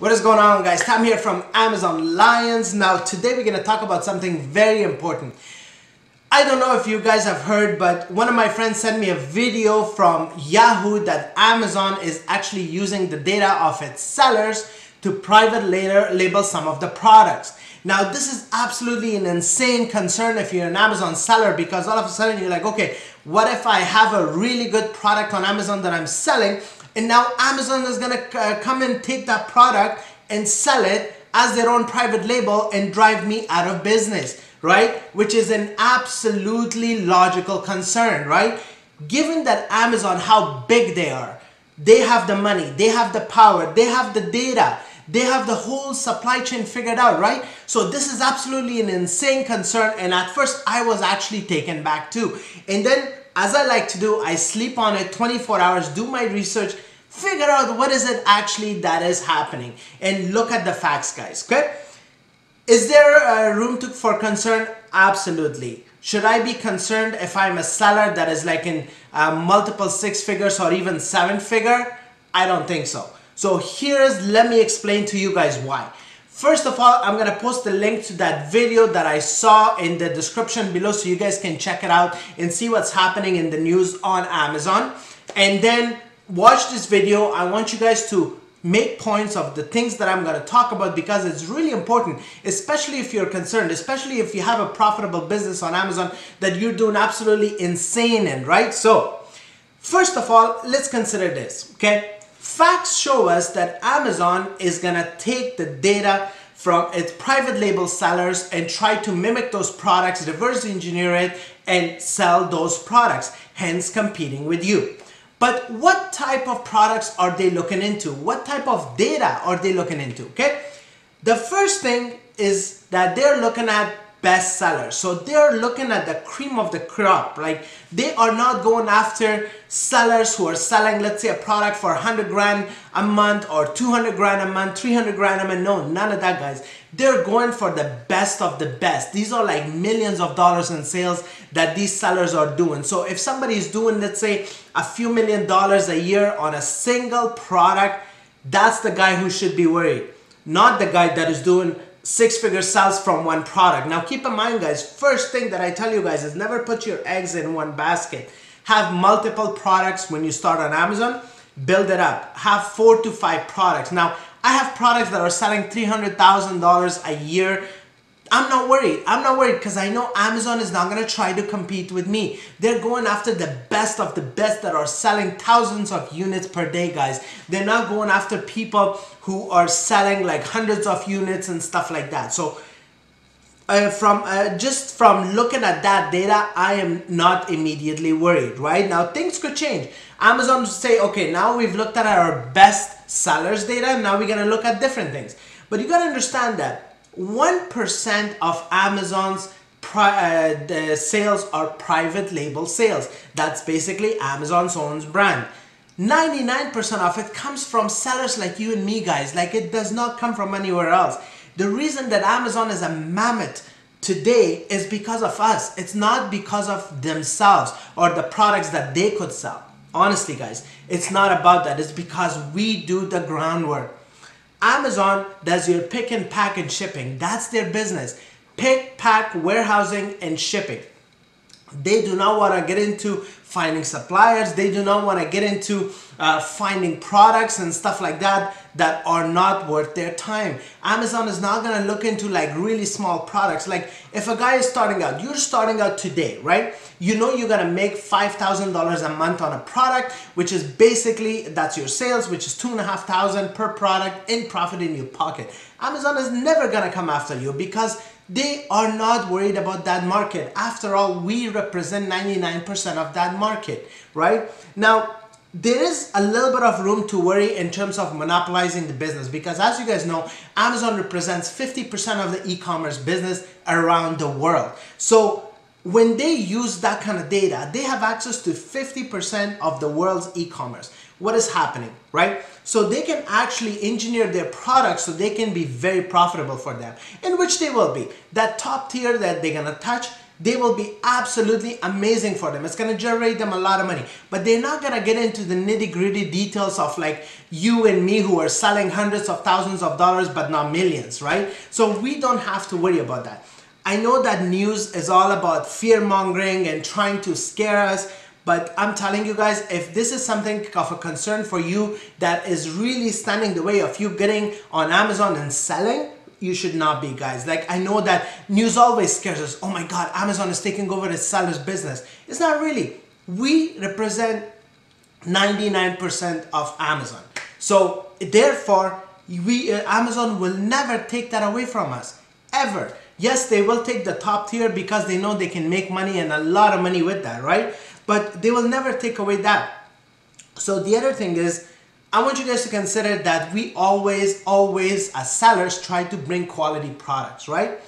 What is going on guys? Tom here from Amazon Lions. Now today we're going to talk about something very important. I don't know if you guys have heard but one of my friends sent me a video from Yahoo that Amazon is actually using the data of its sellers to private label some of the products. Now this is absolutely an insane concern if you're an Amazon seller because all of a sudden you're like okay what if I have a really good product on Amazon that I'm selling and now Amazon is gonna uh, come and take that product and sell it as their own private label and drive me out of business, right? Which is an absolutely logical concern, right? Given that Amazon, how big they are, they have the money, they have the power, they have the data, they have the whole supply chain figured out, right? So this is absolutely an insane concern. And at first I was actually taken back too. And then as I like to do, I sleep on it 24 hours, do my research, figure out what is it actually that is happening and look at the facts guys, okay? Is there a room to, for concern? Absolutely. Should I be concerned if I'm a seller that is like in uh, multiple six figures or even seven figure? I don't think so. So here's, let me explain to you guys why. First of all, I'm gonna post the link to that video that I saw in the description below so you guys can check it out and see what's happening in the news on Amazon. And then watch this video. I want you guys to make points of the things that I'm gonna talk about because it's really important, especially if you're concerned, especially if you have a profitable business on Amazon that you're doing absolutely insane in, right? So, first of all, let's consider this, okay? Facts show us that Amazon is gonna take the data from its private label sellers and try to mimic those products, reverse engineer it, and sell those products, hence competing with you. But what type of products are they looking into? What type of data are they looking into? Okay, the first thing is that they're looking at bestsellers. So they're looking at the cream of the crop. Like they are not going after sellers who are selling, let's say a product for 100 grand a month or 200 grand a month, 300 grand a month. No, none of that guys. They're going for the best of the best. These are like millions of dollars in sales that these sellers are doing. So if somebody is doing, let's say a few million dollars a year on a single product, that's the guy who should be worried. Not the guy that is doing six figure sales from one product. Now keep in mind guys, first thing that I tell you guys is never put your eggs in one basket. Have multiple products when you start on Amazon, build it up. Have four to five products. Now I have products that are selling $300,000 a year I'm not worried. I'm not worried because I know Amazon is not going to try to compete with me. They're going after the best of the best that are selling thousands of units per day, guys. They're not going after people who are selling like hundreds of units and stuff like that. So uh, from uh, just from looking at that data, I am not immediately worried, right? Now things could change. Amazon say, okay, now we've looked at our best sellers data, and now we're gonna look at different things. But you gotta understand that 1% of Amazon's uh, sales are private label sales. That's basically Amazon's own brand. 99% of it comes from sellers like you and me guys. Like it does not come from anywhere else. The reason that Amazon is a mammoth today is because of us. It's not because of themselves or the products that they could sell. Honestly guys, it's not about that. It's because we do the groundwork. Amazon does your pick and pack and shipping. That's their business. Pick, pack, warehousing, and shipping. They do not want to get into finding suppliers. They do not want to get into uh, finding products and stuff like that that are not worth their time. Amazon is not going to look into like really small products. Like if a guy is starting out, you're starting out today, right? You know you're going to make $5,000 a month on a product, which is basically, that's your sales, which is two and a half thousand per product in profit in your pocket. Amazon is never going to come after you because they are not worried about that market. After all, we represent 99% of that market, right? Now, there is a little bit of room to worry in terms of monopolizing the business because as you guys know, Amazon represents 50% of the e-commerce business around the world. So when they use that kind of data, they have access to 50% of the world's e-commerce. What is happening, right? So they can actually engineer their products so they can be very profitable for them, in which they will be. That top tier that they're gonna touch, they will be absolutely amazing for them. It's gonna generate them a lot of money, but they're not gonna get into the nitty gritty details of like you and me who are selling hundreds of thousands of dollars but not millions, right? So we don't have to worry about that. I know that news is all about fear mongering and trying to scare us, but I'm telling you guys, if this is something of a concern for you that is really standing the way of you getting on Amazon and selling, you should not be guys. Like i know that news always scares us. Oh my god amazon is taking over the seller's business. It's not really. We represent 99% of amazon. So therefore we uh, amazon will never take that away from us. Ever. Yes they will take the top tier because they know they can make money and a lot of money with that right but they will never take away that so the other thing is I want you guys to consider that we always, always, as sellers, try to bring quality products, right?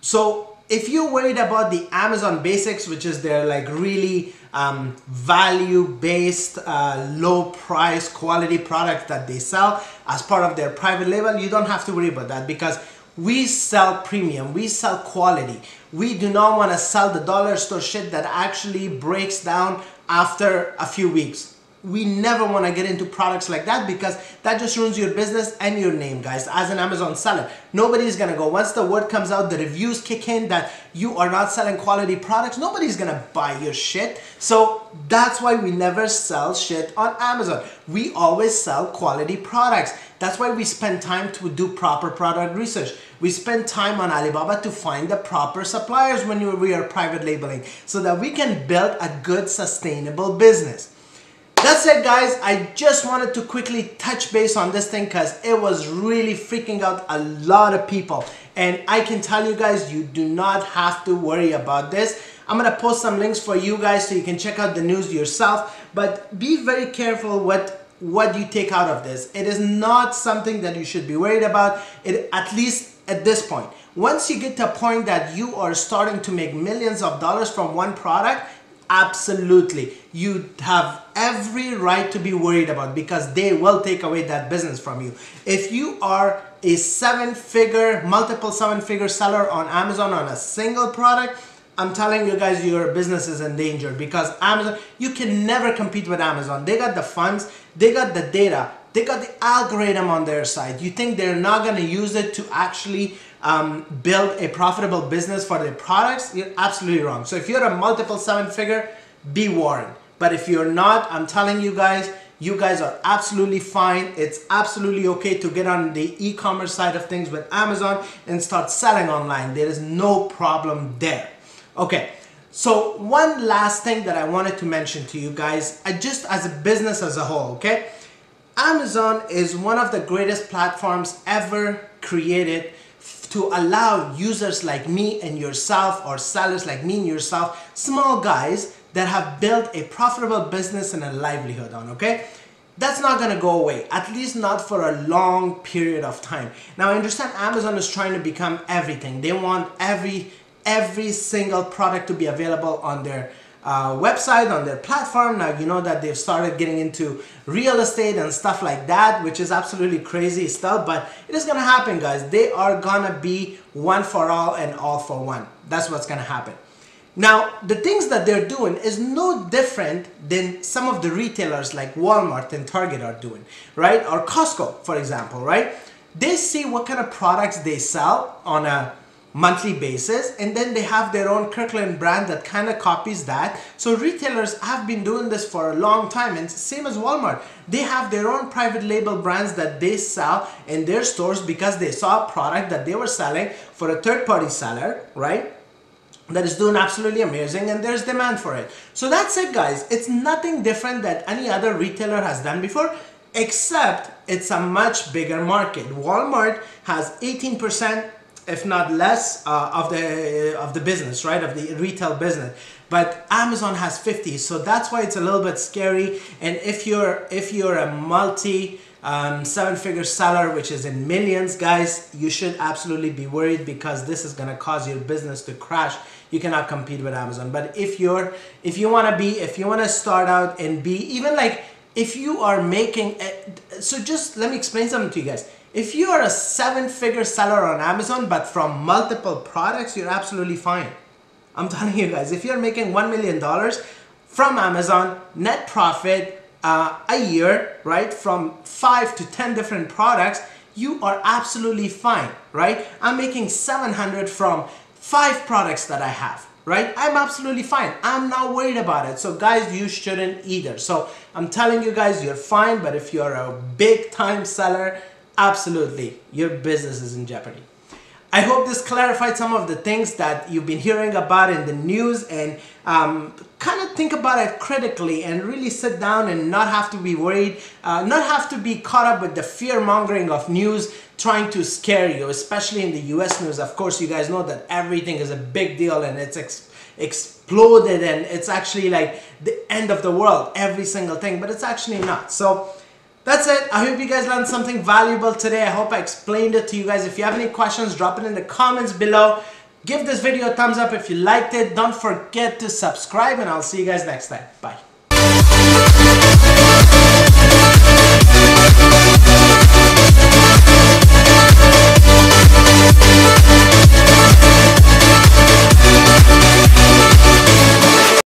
So if you're worried about the Amazon basics, which is their like really um, value-based, uh, low price quality product that they sell as part of their private label, you don't have to worry about that because we sell premium, we sell quality. We do not want to sell the dollar store shit that actually breaks down after a few weeks we never want to get into products like that because that just ruins your business and your name guys as an Amazon seller. Nobody's gonna go. Once the word comes out the reviews kick in that you are not selling quality products nobody's gonna buy your shit. So that's why we never sell shit on Amazon. We always sell quality products. That's why we spend time to do proper product research. We spend time on Alibaba to find the proper suppliers when we are private labeling so that we can build a good sustainable business that's it guys, I just wanted to quickly touch base on this thing because it was really freaking out a lot of people. And I can tell you guys, you do not have to worry about this. I'm gonna post some links for you guys so you can check out the news yourself. But be very careful what what you take out of this. It is not something that you should be worried about, it, at least at this point. Once you get to a point that you are starting to make millions of dollars from one product, Absolutely. You have every right to be worried about because they will take away that business from you. If you are a seven figure, multiple seven figure seller on Amazon on a single product, I'm telling you guys your business is in danger because Amazon, you can never compete with Amazon. They got the funds, they got the data, they got the algorithm on their side. You think they're not going to use it to actually um, build a profitable business for their products, you're absolutely wrong. So if you're a multiple seven figure, be warned. But if you're not, I'm telling you guys, you guys are absolutely fine. It's absolutely okay to get on the e-commerce side of things with Amazon and start selling online. There is no problem there. Okay. So one last thing that I wanted to mention to you guys, just as a business as a whole, okay? Amazon is one of the greatest platforms ever created to allow users like me and yourself or sellers like me and yourself, small guys that have built a profitable business and a livelihood on, okay? That's not gonna go away, at least not for a long period of time. Now I understand Amazon is trying to become everything. They want every every single product to be available on their uh, website, on their platform. Now you know that they've started getting into real estate and stuff like that, which is absolutely crazy stuff, but it is gonna happen guys. They are gonna be one for all and all for one. That's what's gonna happen. Now, the things that they're doing is no different than some of the retailers like Walmart and Target are doing, right? Or Costco, for example, right? They see what kind of products they sell on a monthly basis and then they have their own Kirkland brand that kind of copies that. So retailers have been doing this for a long time and same as Walmart. They have their own private label brands that they sell in their stores because they saw a product that they were selling for a third-party seller right? That is doing absolutely amazing and there's demand for it. So that's it guys it's nothing different that any other retailer has done before except it's a much bigger market. Walmart has 18 percent if not less uh, of the of the business right of the retail business. But Amazon has 50 so that's why it's a little bit scary. And if you're if you're a multi um, seven figure seller which is in millions guys you should absolutely be worried because this is gonna cause your business to crash. You cannot compete with Amazon. But if you're if you want to be if you want to start out and be even like if you are making a, so just let me explain something to you guys if you are a seven figure seller on Amazon, but from multiple products, you're absolutely fine. I'm telling you guys, if you're making $1 million from Amazon, net profit uh, a year, right, from five to 10 different products, you are absolutely fine, right? I'm making 700 from five products that I have, right? I'm absolutely fine. I'm not worried about it. So guys, you shouldn't either. So I'm telling you guys, you're fine. But if you're a big time seller, absolutely, your business is in jeopardy. I hope this clarified some of the things that you've been hearing about in the news and um, kind of think about it critically and really sit down and not have to be worried, uh, not have to be caught up with the fear mongering of news trying to scare you, especially in the US news. Of course, you guys know that everything is a big deal and it's ex exploded and it's actually like the end of the world, every single thing, but it's actually not. So that's it. I hope you guys learned something valuable today. I hope I explained it to you guys. If you have any questions, drop it in the comments below. Give this video a thumbs up if you liked it. Don't forget to subscribe and I'll see you guys next time. Bye.